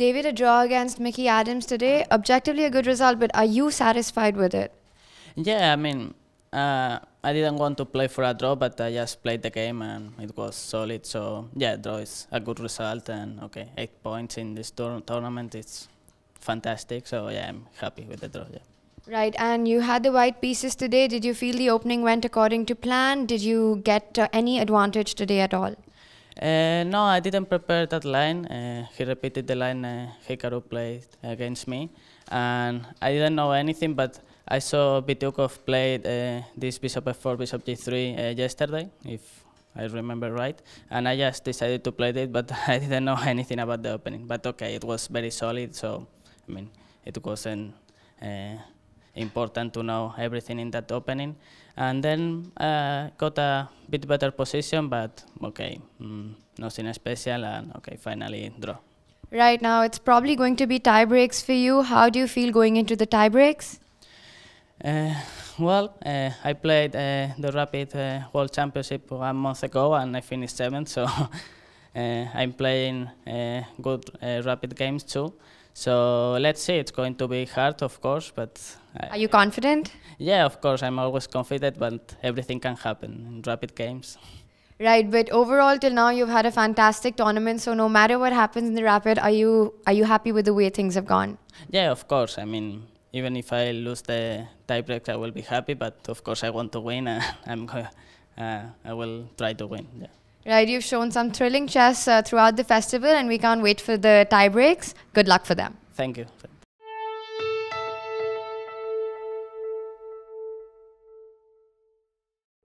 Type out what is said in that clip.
David, a draw against Mickey Adams today. Objectively a good result, but are you satisfied with it? Yeah, I mean, uh, I didn't want to play for a draw, but I just played the game and it was solid. So yeah, draw is a good result, and okay, eight points in this tour- tournament is fantastic. So yeah, I'm happy with the draw. Yeah. Right, and you had the white pieces today. Did you feel the opening went according to plan? Did you get uh, any advantage today at all? Uh, no, I didn't prepare that line. Uh, he repeated the line uh, Hikaru played against me, and I didn't know anything, but I saw Vitiugov played this bishop f4, bishop g3 uh, yesterday, if I remember right, and I just decided to play it, but I didn't know anything about the opening. But okay, it was very solid, so I mean, it wasn't important to know everything in that opening. And then uh, got a bit better position, but okay, mm, nothing special, and okay, finally draw. Right now, it's probably going to be tie breaks for you. How do you feel going into the tie breaks? Uh, well, uh, I played uh, the Rapid uh, World Championship one month ago and I finished seventh, so I'm playing uh, good uh, Rapid games too. So let's see, it's going to be hard, of course, but Are you confident? yeah, of course, I'm always confident, but everything can happen in Rapid games. Right, but overall till now you've had a fantastic tournament. So no matter what happens in the rapid, are you are you happy with the way things have gone? Yeah, of course, I mean, even if I lose the tiebreak, I will be happy, but of course, I want to win, and I'm uh, I will try to win. Yeah. Right, you've shown some thrilling chess uh, throughout the festival, and we can't wait for the tie breaks. Good luck for them. Thank you.